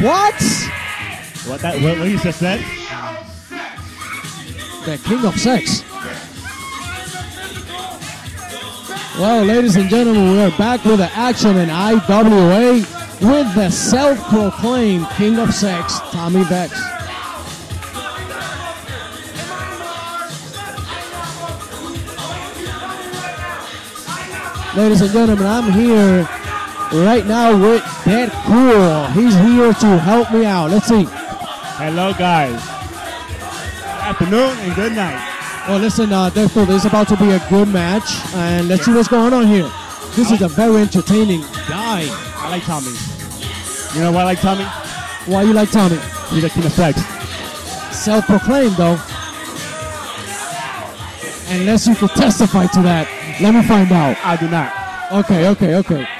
What? What that? What, what he just said? The king of sex. Well, ladies and gentlemen, we are back with the action in IWA with the self-proclaimed king of sex, Tommy Vex. Ladies and gentlemen, I'm here right now with Dead Cool. He's here to help me out. Let's see. Hello, guys. Afternoon and good night. Well, listen, uh, Deathpool, this is about to be a good match, and let's see what's going on here. This is a very entertaining guy. I like Tommy. You know why I like Tommy? Why you like Tommy? He's a king of sex. Self-proclaimed, though. Unless you could testify to that, let me find out. I do not. Okay, okay, okay.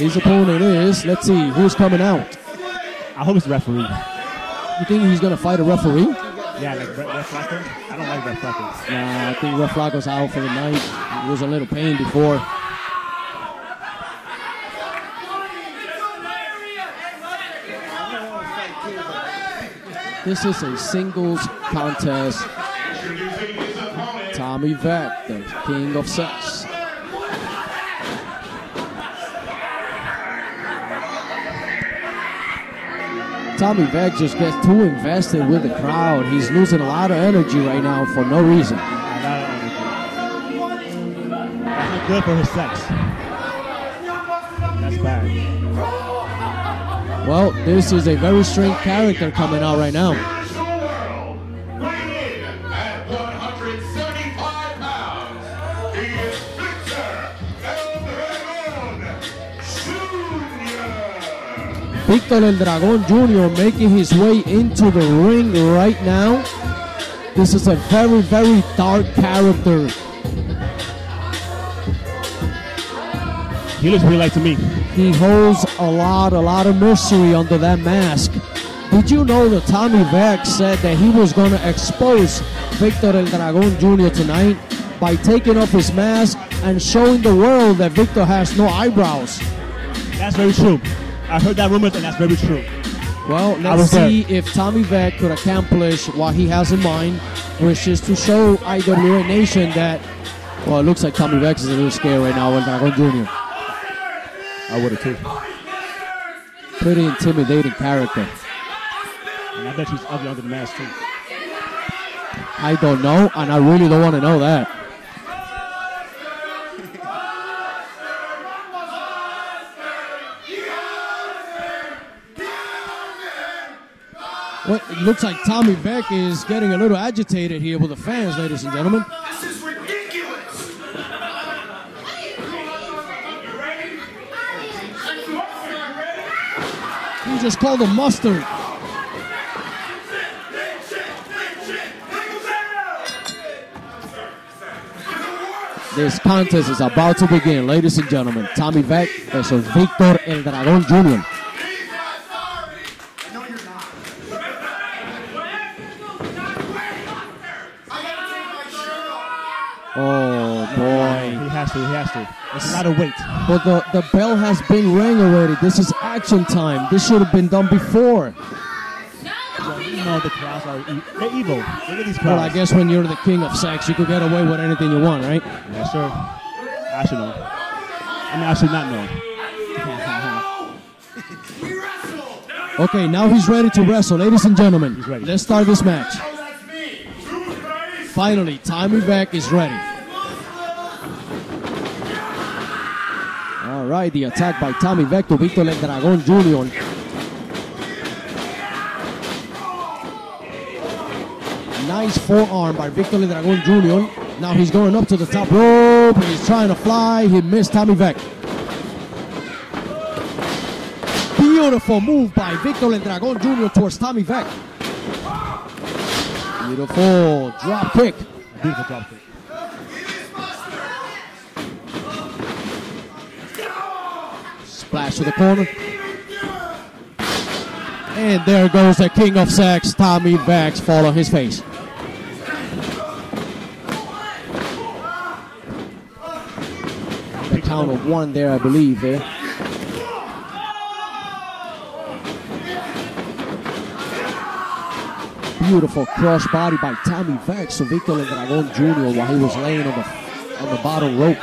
His opponent is, let's see, who's coming out? I hope it's the referee. You think he's gonna fight a referee? Yeah, like Red Flacco. I don't like Red Flacco. Nah, I think Red Flacco's out for the night. It was a little pain before. This is a singles contest. Tommy Vex, the king of sex. Tommy Vex just gets too invested with the crowd. He's losing a lot of energy right now for no reason. A lot of energy. That's not good for his sex. That's bad. Well, this is a very strange character coming out right now. Jr. Victor El Dragon Jr. making his way into the ring right now. This is a very, very dark character. He looks really like to me. He holds a lot, a lot of mystery under that mask. Did you know that Tommy Vex said that he was going to expose Victor El Dragon Jr. tonight by taking off his mask and showing the world that Victor has no eyebrows? That's very true. I've heard that rumor, and that's very true. Well, I let's was there. see if Tommy Vex could accomplish what he has in mind, which is to show IWA Nation that, well, it looks like Tommy Vex is a little scared right now with Dragon Jr. I would have too. Pretty intimidating character. And I bet she's ugly under the mask too. I don't know, and I really don't want to know that. Well, it looks like Tommy Beck is getting a little agitated here with the fans, ladies and gentlemen. This is ridiculous. He just called him mustard. This contest is about to begin, ladies and gentlemen. Tommy Beck versus Victor El Dragon Jr. It's a lot of weight. But the, the bell has been rang already. This is action time. This should have been done before. Well, you know the crowds are e- they're evil. Look at these crowds. Well, I guess when you're the king of sex, you could get away with anything you want, right? Yeah, sure. I should know. I mean, I should not know. Okay, now he's ready to wrestle. Ladies and gentlemen, let's start this match. That's me. Who's? Finally, Tommy Beck is ready. Right, the attack by Tommy Beck to Victor El Dragon Jr. Nice forearm by Victor El Dragon Jr. Now he's going up to the top rope and he's trying to fly. He missed Tommy Beck. Beautiful move by Victor El Dragon Jr. towards Tommy Beck. Beautiful drop kick. Beautiful drop kick. To the corner. And there goes the king of sacks, Tommy Vex, fall on his face. The count of one there, I believe. There. Beautiful cross body by Tommy Vex to Victor El Dragon Jr. while he was laying on the on the bottom rope.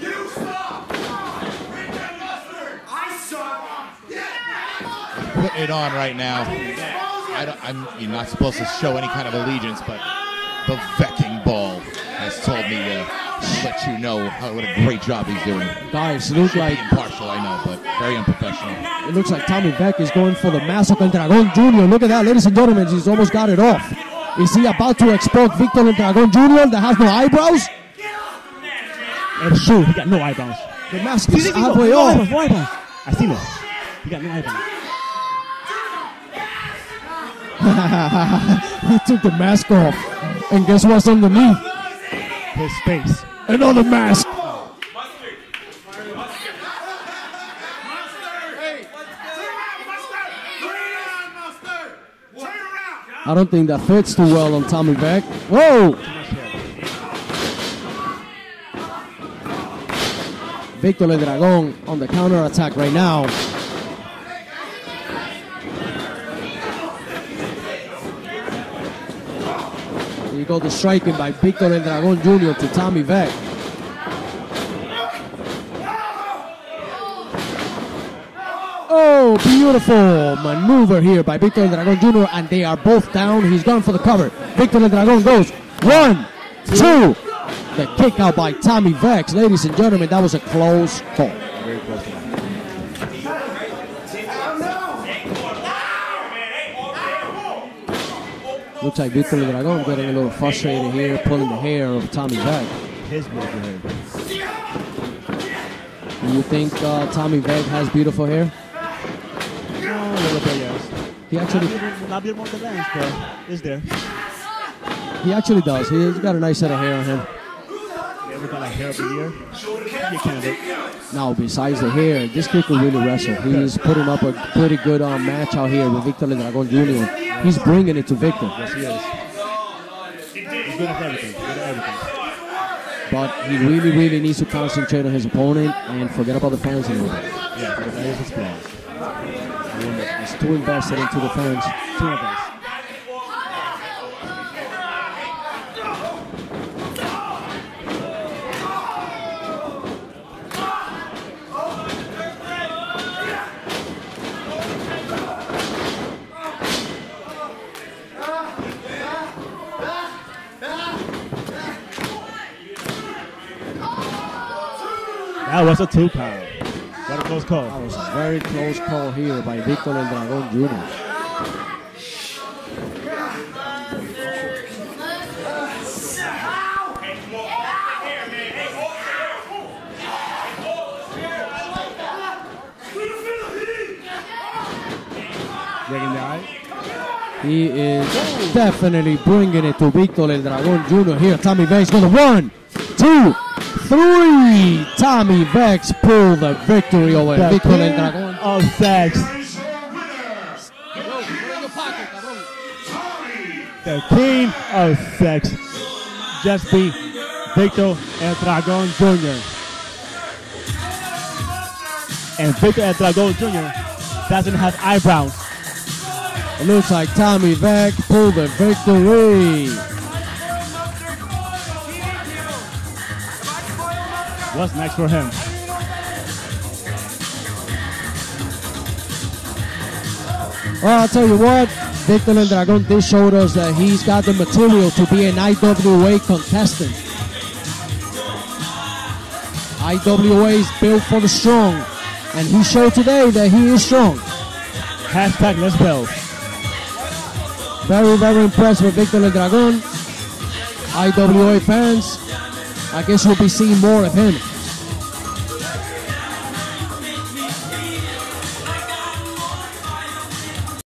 You stop! Bring that mustard! I suck! Putting it on right now. I don't, I'm, you're not supposed to show any kind of allegiance, but the Vecking Ball has told me to let you know how, what a great job he's doing. Guys, look Should like impartial, I know, but very unprofessional. it looks like Tommy Vex is going for the Massacre El Dragon Jr. Look at that, ladies and gentlemen. He's almost got it off. Is he about to expose Victor El Dragon Jr. that has no eyebrows? And shoot, he got no eyebrows. The mask is see, see, halfway off. eyebrows, no eyebrows. I seen it. He got no eyebrows. He took the mask off. And guess what's underneath? His face. Another mask. I don't think that fits too well on Tommy Beck. Whoa! Victor El Dragon on the counter attack right now. Here go the striking by Victor El Dragon Jr. to Tommy Beck. Oh, beautiful maneuver here by Victor El Dragon Jr. And they are both down. He's gone for the cover. Victor El Dragon goes one, two. The kick out by Tommy Vex. Ladies and gentlemen, that was a close call. Very close to that. Looks like Victor El Dragon getting a little frustrated here, pulling the hair of Tommy Vex. His beautiful hair. Do you think uh, Tommy Vex has beautiful hair? No, a little bit, yes. He Not actually, beautiful, not beautiful on the lens, but it's there. he actually does. He's got a nice set of hair on him. You ever got like hair up in the ear? You can't. Now, besides the hair, this kid can really wrestle. He's putting up a pretty good um, match out here with Victor El Dragon Jr. He's bringing it to Victor. Yes, he is. He's good at everything. Good at everything. But he really, really needs to concentrate on his opponent and forget about the fans a little bit. Yeah, that is his flaws. He's too invested into the fans. Two of us. That was a two pound. What a close call. That was a very close call here by Victor El Dragon Jr. Rigging the eye. He is definitely bringing it to Victor El Dragon Jr. here. Tommy going to one, two, three. Tommy Vex pull the victory over The Victor El king Dragon. of sex. The king of sex. Just be Victor El Dragon Jr. And Victor El Dragon Jr. doesn't have eyebrows. It looks like Tommy Vex pulled the victory. What's next for him? Well, I'll tell you what, Victor El Dragon did showed us that he's got the material to be an IWA contestant. IWA is built for the strong, and he showed today that he is strong. Hashtag let's build. Very, very impressed with Victor El Dragon. IWA fans, I guess we'll be seeing more of him.